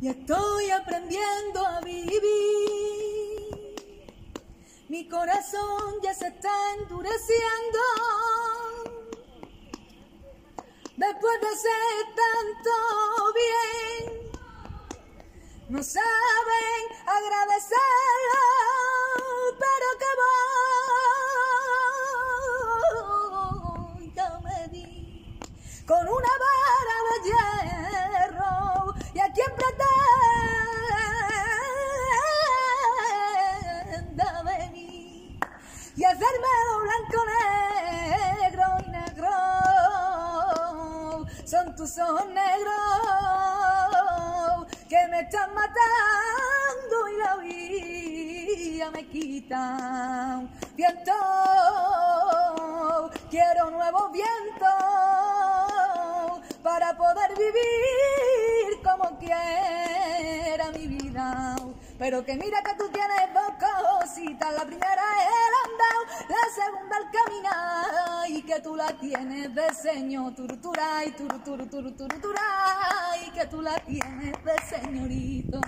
Y estoy aprendiendo a vivir. Mi corazón ya se está endureciendo. Después de hacer tanto bien, no saben agradecerlo, pero que voy a medir con una tus ojos negros que me están matando y la vida me quitan. Viento, quiero nuevos vientos para poder vivir como quiera mi vida. Pero que mira que tú tienes dos cositas, la primera es el andar, la segunda el caminar, y que tú la tienes de señor, turutura y turuturu, y que tú la tienes de señorito.